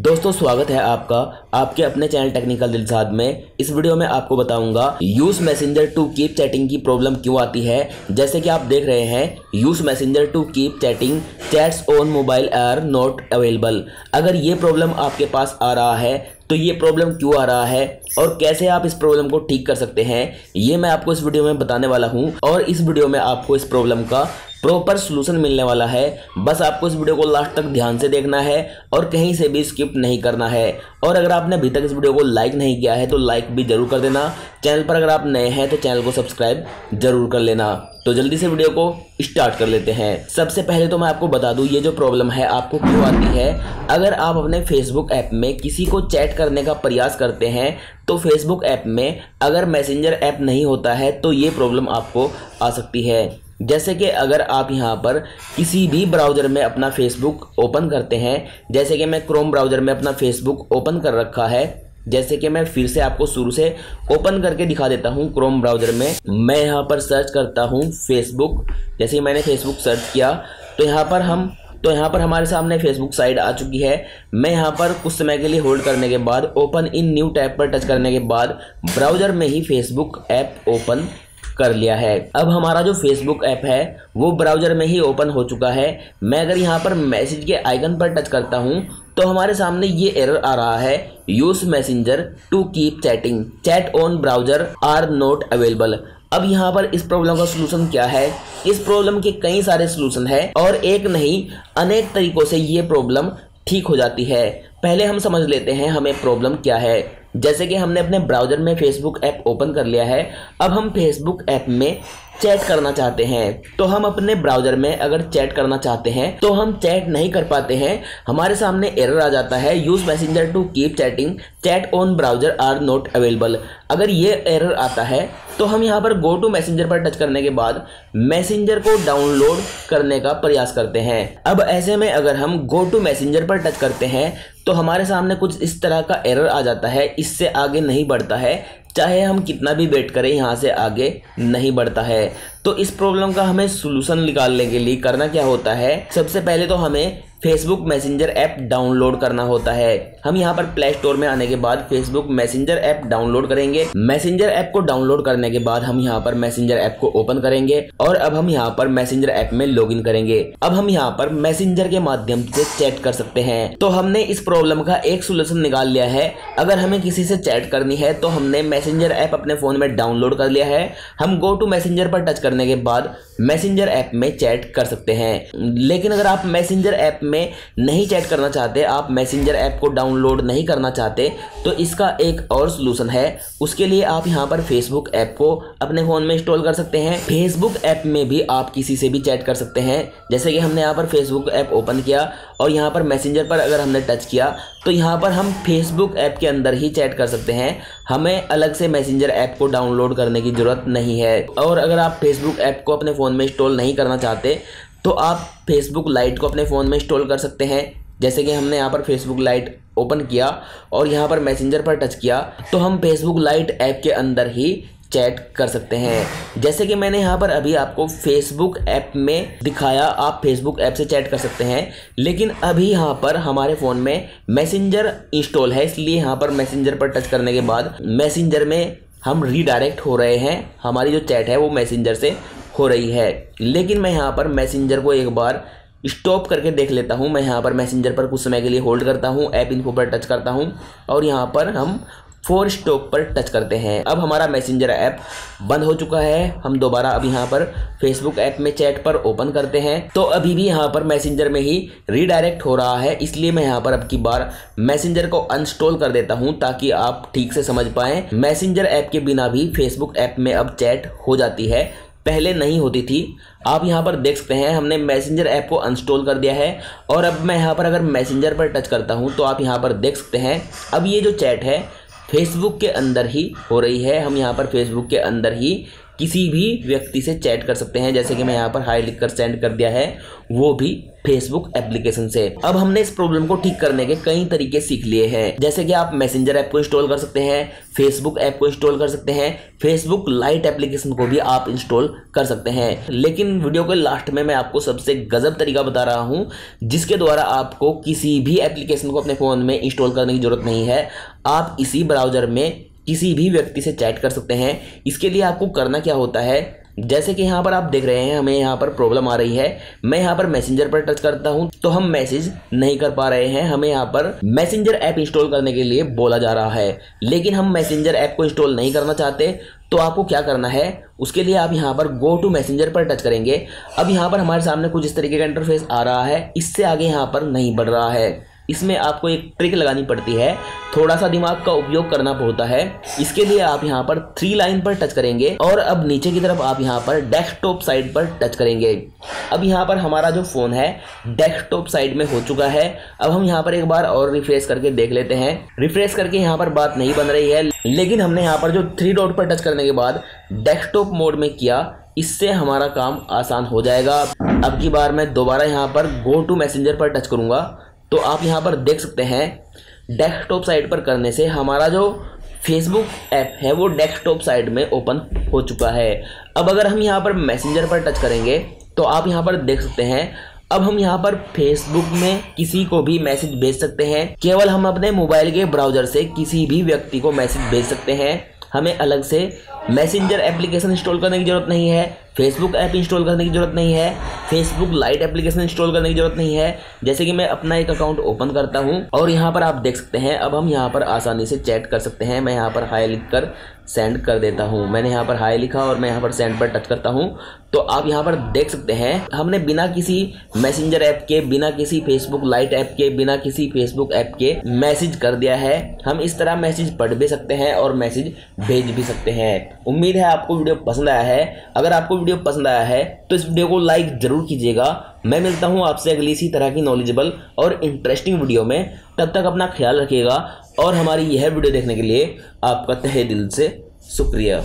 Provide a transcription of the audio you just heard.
दोस्तों, स्वागत है आपका आपके अपने चैनल टेक्निकल दिलसाद में। इस वीडियो में आपको बताऊँगा, use messenger to keep chatting की प्रॉब्लम क्यों आती है। जैसे कि आप देख रहे हैं, use messenger to keep chatting, chats on mobile are not available. अगर ये प्रॉब्लम आपके पास आ रहा है तो ये प्रॉब्लम क्यों आ रहा है और कैसे आप इस प्रॉब्लम को ठीक कर सकते हैं, ये मैं आपको इस वीडियो में बताने वाला हूँ। और इस वीडियो में आपको इस प्रॉब्लम का प्रॉपर सोल्यूशन मिलने वाला है। बस आपको इस वीडियो को लास्ट तक ध्यान से देखना है और कहीं से भी स्किप नहीं करना है। और अगर आपने अभी तक इस वीडियो को लाइक नहीं किया है तो लाइक भी ज़रूर कर देना। चैनल पर अगर आप नए हैं तो चैनल को सब्सक्राइब ज़रूर कर लेना। तो जल्दी से वीडियो को स्टार्ट कर लेते हैं। सबसे पहले तो मैं आपको बता दूँ, ये जो प्रॉब्लम है, आपको क्यों आती है? अगर आप अपने फेसबुक ऐप में किसी को चैट करने का प्रयास करते हैं तो फेसबुक ऐप में अगर मैसेंजर ऐप नहीं होता है तो ये प्रॉब्लम आपको आ सकती है। जैसे कि अगर आप यहाँ पर किसी भी ब्राउज़र में अपना फेसबुक ओपन करते हैं, जैसे कि मैं क्रोम ब्राउज़र में अपना फेसबुक ओपन कर रखा है, जैसे कि मैं फिर से आपको शुरू से ओपन करके दिखा देता हूँ क्रोम ब्राउज़र में। मैं यहाँ पर सर्च करता हूँ फेसबुक जैसे ही मैंने फेसबुक सर्च किया तो यहाँ पर हम तो यहाँ पर हमारे सामने फेसबुक साइट आ चुकी है। मैं यहाँ पर कुछ समय के लिए होल्ड करने के बाद ओपन इन न्यू टैब पर टच करने के बाद, ब्राउज़र में ही फेसबुक ऐप ओपन कर लिया है। अब हमारा जो फेसबुक ऐप है, वो ब्राउज़र में ही ओपन हो चुका है। मैं अगर यहाँ पर मैसेज के आइकन पर टच करता हूँ तो हमारे सामने ये एरर आ रहा है। Use messenger to keep chatting chat on browser are not available अब यहाँ पर इस प्रॉब्लम का सोल्यूशन क्या है? इस प्रॉब्लम के कई सारे सोल्यूशन है और एक नहीं, अनेक तरीकों से ये प्रॉब्लम ठीक हो जाती है। पहले हम समझ लेते हैं हमें प्रॉब्लम क्या है। जैसे कि हमने अपने ब्राउज़र में फेसबुक ऐप ओपन कर लिया है, अब हम फेसबुक ऐप में चैट करना चाहते हैं तो हम अपने ब्राउज़र में अगर चैट करना चाहते हैं तो हम चैट नहीं कर पाते हैं। हमारे सामने एरर आ जाता है। Use messenger to keep chatting chat on browser are not available अगर ये एरर आता है तो हम यहाँ पर गो टू मैसेंजर पर टच करने के बाद मैसेंजर को डाउनलोड करने का प्रयास करते हैं। अब ऐसे में अगर हम गो टू मैसेंजर पर टच करते हैं तो हमारे सामने कुछ इस तरह का एरर आ जाता है। इससे आगे नहीं बढ़ता है। चाहे हम कितना भी वेट करें, यहाँ से आगे नहीं बढ़ता है। तो इस प्रॉब्लम का हमें सोल्यूशन निकालने के लिए करना क्या होता है? सबसे पहले तो हमें फेसबुक मैसेंजर ऐप डाउनलोड करना होता है। हम यहाँ पर प्ले स्टोर में आने के बाद फेसबुक मैसेंजर ऐप डाउनलोड करेंगे। मैसेंजर ऐप को डाउनलोड करने के बाद हम यहाँ पर मैसेंजर ऐप को ओपन करेंगे और अब हम यहाँ पर मैसेंजर ऐप में लॉगिन करेंगे। अब हम यहाँ पर मैसेंजर के माध्यम से चैट कर सकते हैं। तो हमने इस प्रॉब्लम का एक सोल्यूशन निकाल लिया है। अगर हमें किसी से चैट करनी है तो हमने मैसेंजर ऐप अपने फ़ोन में डाउनलोड कर लिया है। हम गो टू मैसेंजर पर टच करने के बाद मैसेंजर ऐप में चैट कर सकते हैं। लेकिन अगर आप मैसेंजर ऐप में नहीं चैट करना चाहते, आप मैसेंजर ऐप को डाउनलोड नहीं करना चाहते तो इसका एक और सोल्यूशन है। उसके लिए आप यहाँ पर फेसबुक ऐप को अपने फ़ोन में इंस्टॉल कर सकते हैं। फेसबुक ऐप में भी आप किसी से भी चैट कर सकते हैं। जैसे कि हमने यहाँ पर फेसबुक ऐप ओपन किया और यहाँ पर मैसेंजर पर अगर हमने टच किया तो यहाँ पर हम फेसबुक ऐप के अंदर ही चैट कर सकते हैं। हमें अलग से मैसेंजर ऐप को डाउनलोड करने की ज़रूरत नहीं है। और अगर आप फेसबुक ऐप को अपने फ़ोन में इंस्टॉल नहीं करना चाहते तो आप फेसबुक लाइट को अपने फ़ोन में इंस्टॉल कर सकते हैं। जैसे कि हमने यहाँ पर फेसबुक लाइट ओपन किया और यहाँ पर मैसेंजर पर टच किया तो हम फेसबुक लाइट ऐप के अंदर ही चैट कर सकते हैं। जैसे कि मैंने यहाँ पर अभी आपको फेसबुक ऐप में दिखाया, आप फेसबुक ऐप से चैट कर सकते हैं। लेकिन अभी यहाँ पर हमारे फ़ोन में मैसेंजर इंस्टॉल है, इसलिए यहाँ पर मैसेंजर पर टच करने के बाद मैसेंजर में हम रीडायरेक्ट हो रहे हैं। हमारी जो चैट है वो मैसेंजर से हो रही है। लेकिन मैं यहाँ पर मैसेंजर को एक बार स्टॉप करके देख लेता हूँ। मैं यहाँ पर मैसेंजर पर कुछ समय के लिए होल्ड करता हूँ, ऐप इन्फो पर टच करता हूँ और यहाँ पर हम फोर स्टॉप पर टच करते हैं। अब हमारा मैसेंजर ऐप बंद हो चुका है। हम दोबारा अब यहाँ पर फेसबुक ऐप में चैट पर ओपन करते हैं। तो अभी भी यहाँ पर मैसेंजर में ही रीडायरेक्ट हो रहा है। इसलिए मैं यहाँ पर अब की बार मैसेंजर को अनस्टॉल कर देता हूँ ताकि आप ठीक से समझ पाएँ। मैसेंजर ऐप के बिना भी फेसबुक ऐप में अब चैट हो जाती है। पहले नहीं होती थी। आप यहाँ पर देख सकते हैं, हमने मैसेंजर ऐप को अनस्टॉल कर दिया है। और अब मैं यहाँ पर अगर मैसेंजर पर टच करता हूँ तो आप यहाँ पर देख सकते हैं, अब ये जो चैट है फेसबुक के अंदर ही हो रही है। हम यहाँ पर फेसबुक के अंदर ही किसी भी व्यक्ति से चैट कर सकते हैं। जैसे कि मैं यहाँ पर हाई लिख कर सेंड कर दिया है, वो भी फेसबुक एप्लीकेशन से। अब हमने इस प्रॉब्लम को ठीक करने के कई तरीके सीख लिए हैं। जैसे कि आप मैसेंजर ऐप को इंस्टॉल कर सकते हैं फेसबुक ऐप को इंस्टॉल कर सकते हैं फेसबुक लाइट एप्लीकेशन को भी आप इंस्टॉल कर सकते हैं। लेकिन वीडियो के लास्ट में मैं आपको सबसे गजब तरीका बता रहा हूँ, जिसके द्वारा आपको किसी भी एप्लीकेशन को अपने फ़ोन में इंस्टॉल करने की ज़रूरत नहीं है। आप इसी ब्राउज़र में किसी भी व्यक्ति से चैट कर सकते हैं। इसके लिए आपको करना क्या होता है? जैसे कि यहाँ पर आप देख रहे हैं, हमें यहाँ पर प्रॉब्लम आ रही है। मैं यहाँ पर मैसेंजर पर टच करता हूँ तो हम मैसेज नहीं कर पा रहे हैं। हमें यहाँ पर मैसेंजर ऐप इंस्टॉल करने के लिए बोला जा रहा है। लेकिन हम मैसेंजर ऐप को इंस्टॉल नहीं करना चाहते तो आपको क्या करना है? उसके लिए आप यहाँ पर गो टू मैसेंजर पर टच करेंगे। अब यहाँ पर हमारे सामने कुछ इस तरीके का इंटरफेस आ रहा है। इससे आगे यहाँ पर नहीं बढ़ रहा है। इसमें आपको एक ट्रिक लगानी पड़ती है। थोड़ा सा दिमाग का उपयोग करना पड़ता है। इसके लिए आप यहाँ पर थ्री लाइन पर टच करेंगे और अब नीचे की तरफ़ आप यहाँ पर डेस्कटॉप साइड पर टच करेंगे। अब यहाँ पर हमारा जो फ़ोन है डेस्कटॉप साइड में हो चुका है। अब हम यहाँ पर एक बार और रिफ्रेश करके देख लेते हैं। रिफ्रेश करके यहाँ पर बात नहीं बन रही है, लेकिन हमने यहाँ पर जो थ्री डॉट पर टच करने के बाद डेस्कटॉप मोड में किया, इससे हमारा काम आसान हो जाएगा। अब की बार मैं दोबारा यहाँ पर गो टू मैसेंजर पर टच करूँगा। तो आप यहाँ पर देख सकते हैं डेस्कटॉप साइट पर करने से हमारा जो फेसबुक ऐप है, वो डेस्कटॉप साइट में ओपन हो चुका है। अब अगर हम यहाँ पर मैसेंजर पर टच करेंगे तो आप यहाँ पर देख सकते हैं, अब हम यहाँ पर फेसबुक में किसी को भी मैसेज भेज सकते हैं। केवल हम अपने मोबाइल के ब्राउज़र से किसी भी व्यक्ति को मैसेज भेज सकते हैं। हमें अलग से मैसेंजर एप्लीकेशन इंस्टॉल करने की ज़रूरत नहीं है। फेसबुक ऐप इंस्टॉल करने की ज़रूरत नहीं है। फेसबुक लाइट एप्लीकेशन इंस्टॉल करने की ज़रूरत नहीं है। जैसे कि मैं अपना एक अकाउंट ओपन करता हूँ और यहाँ पर आप देख सकते हैं, अब हम यहाँ पर आसानी से चैट कर सकते हैं। मैं यहाँ पर हाई लिख कर सेंड कर देता हूँ। मैंने यहाँ पर हाई लिखा और मैं यहाँ पर सेंड पर टच करता हूँ। तो आप यहाँ पर देख सकते हैं, हमने बिना किसी मैसेंजर ऐप के, बिना किसी फेसबुक लाइट ऐप के, बिना किसी फेसबुक ऐप के मैसेज कर दिया है। हम इस तरह मैसेज पढ़ भी सकते हैं और मैसेज भेज भी सकते हैं। उम्मीद है आपको वीडियो पसंद आया है। अगर आपको वीडियो पसंद आया है तो इस वीडियो को लाइक ज़रूर कीजिएगा। मैं मिलता हूँ आपसे अगली इसी तरह की नॉलेजेबल और इंटरेस्टिंग वीडियो में। तब तक अपना ख्याल रखिएगा और हमारी यह वीडियो देखने के लिए आपका तहे दिल से शुक्रिया।